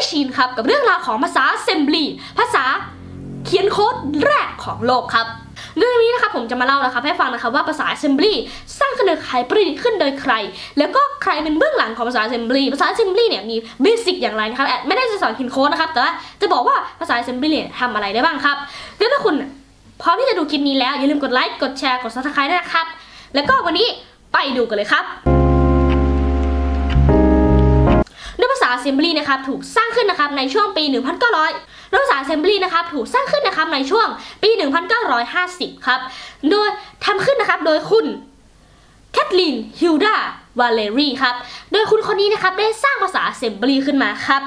ไม่ชินครับกับเรื่องราวของภาษา Assembly ภาษาเขียนโค้ดแรกของโลกครับเรื่องนี้นะครับผมจะมาเล่านะครับให้ฟังนะครับว่าภาษา Assembly สร้างขึ้นโดยใครประดิษฐ์ขึ้นโดยใคร แล้วก็ใครเป็นเบื้องหลังของภาษา Assembly ภาษา Assembly เนี่ยมีเบสิกอย่างไรนะครับแอดไม่ได้จะสอนเขียนโค้ดนะครับแต่ว่าจะบอกว่าภาษา Assembly เนี่ยทำอะไรได้บ้างครับแล้วถ้าคุณพร้อมที่จะดูคลิปนี้แล้วอย่าลืมกดไลค์กดแชร์กด Subscribe ด้วยนะครับแล้วก็วันนี้ไปดูกันเลยครับ ภาษา Assembly นะครับถูกสร้างขึ้นนะครับในช่วงปี 1900ด้วยภาษา Assembly นะครับถูกสร้างขึ้นนะครับในช่วงปี 1950 ครับ โดยทำขึ้นนะครับโดยคุณแคทลีนฮิลดาวาเลรีครับ โดยคุณคนนี้นะครับได้สร้างภาษา Assembly ขึ้นมาครับ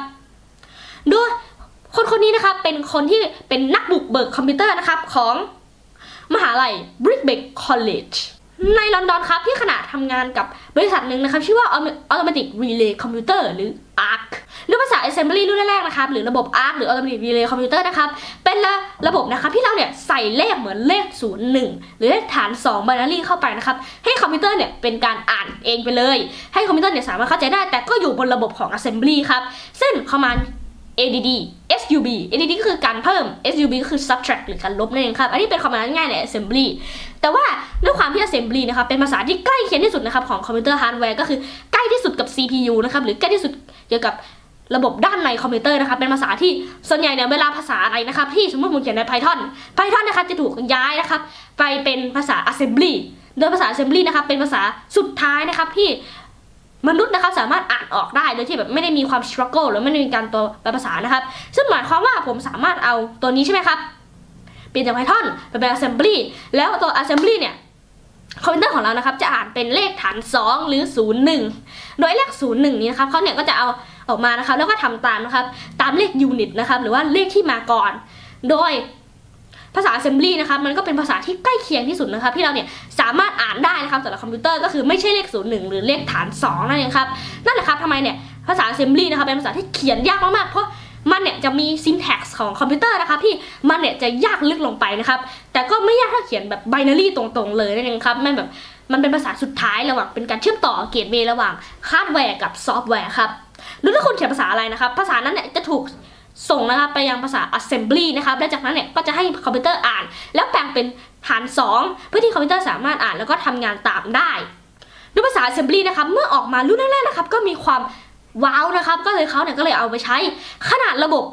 โดยคนคนนี้นะครับเป็นคนที่เป็นนักบุกเบิกคอมพิวเตอร์นะครับของมหาลัย Birkbeck College ในลอนดอนครับที่ขณะทำงานกับบริษัทหนึ่งนะครับชื่อว่า Automatic Relay Computer หรือ ARC หรือภาษา Assembly รุ่นแรกๆนะครับหรือระบบ ARC หรือ Automatic Relay Computer นะครับเป็นระระบบนะครับที่เราเนี่ยใส่เลขเหมือนเลข 0 1 หรือเลขฐาน2 binary เข้าไปนะครับให้คอมพิวเตอร์เนี่ยเป็นการอ่านเองไปเลย ให้คอมพิวเตอร์เนี่ยสามารถเข้าใจได้ แต่ก็อยู่บนระบบของ Assembly ครับซึ่ง command add sub add ก็คือการเพิ่ม sub ก็คือ subtract หรือการลบนั่นเองครับ อันนี้เป็น command ง่ายใน assembly แต่ว่าด้วยความที่ assembly นะครับเป็นภาษาที่ใกล้เคียงที่สุดนะครับของคอมพิวเตอร์ฮาร์ดแวร์ก็คือใกล้ที่สุดกับ CPU นะครับหรือใกล้ที่สุดเกี่ยวกับระบบด้านในคอมพิวเตอร์นะครับเป็นภาษาที่ส่วนใหญ่เนี่ยเวลาภาษาอะไรนะครับที่สมมติผมเขียนใน Python Python นะครับจะถูกย้ายนะครับไปเป็นภาษา assembly โดยภาษา assembly นะครับเป็นภาษาสุดท้ายนะครับที่ มนุษย์นะครับสามารถอ่านออกได้โดยที่แบบไม่ได้มีความ struggle หรือไม่ได้มีการตัวแปลภาษานะครับ ซึ่งหมายความว่าผมสามารถเอาตัวนี้ใช่ไหมครับเปลี่ยนจาก Python ไปเป็น assembly แล้วตัว assembly เนี่ยคอมพิวเตอร์ของเรานะครับจะอ่านเป็นเลขฐาน 2 หรือ 0 1 โดยเลข 0 1 นี้นะครับเขาเนี่ยก็จะเอาออกมานะครับแล้วก็ทำตามนะครับตามเลข unit นะครับหรือว่าเลขที่มาก่อน โดย ภาษา assembly นะครับมันก็เป็นภาษาที่ใกล้เคียงที่สุดนะครับที่เราเนี่ยสามารถอ่านได้นะครับสำหรับคอมพิวเตอร์ก็คือไม่ใช่เลข 0 1 หรือเลขฐาน 2 นั่นเองครับนั่นแหละครับทำไมเนี่ยภาษา assembly นะครับเป็นภาษาที่เขียนยากมากๆเพราะมันเนี่ยจะมี syntax ของคอมพิวเตอร์นะครับที่มันเนี่ยจะยากลึกลงไปนะครับ แต่ก็ไม่ยากถ้าเขียนแบบ binary ตรงๆเลยนั่นเองครับมันแบบมันเป็นภาษาสุดท้ายระหว่างเป็นการเชื่อมต่อ gateway ระหว่างฮาร์ดแวร์กับซอฟต์แวร์ครับโดยถ้าคุณเขียนภาษาอะไรนะครับ ภาษานั้นเนี่ยจะถูก ส่งนะครับไปยังภาษา assembly นะครับและจากนั้นเนี่ยก็จะให้คอมพิวเตอร์อ่าน แล้วแปลงเป็นฐาน 2 เพื่อที่คอมพิวเตอร์สามารถอ่านแล้วก็ทำงานตามได้ด้วยภาษา assembly นะครับเมื่อออกมารุ่นแรกๆนะครับก็มีความว้าวนะครับก็เลยเขาเนี่ยก็เลยเอาไปใช้ขนาดระบบ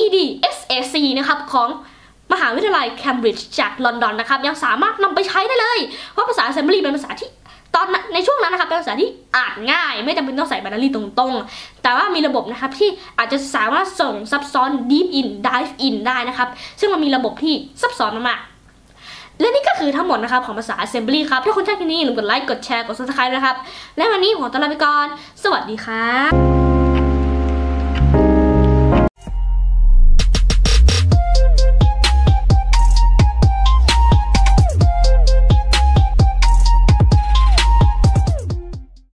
EDSAC นะครับของมหาวิทยาลัยเคมบริดจ์จากลอนดอนนะครับยังสามารถนำไปใช้ได้เลย เพราะภาษา assembly เป็นภาษาที่ ในช่วงนั้นนะครับเป็นภาษาที่อ่านง่าย ไม่จำเป็นต้องใส่บานารีตรงๆ แต่ว่ามีระบบนะครับที่อาจจะสามารถส่งซับซ้อน deep in dive in ได้นะครับ ซึ่งมันมีระบบที่ซับซ้อนมากๆและนี่ก็คือทั้งหมดนะครับของภาษา assembly ครับ ถ้าคุณชอบคลิปนี้อย่าลืมกดไลค์กดแชร์กด subscribe นะครับ และวันนี้ผมต้องลาไปก่อน สวัสดีครับ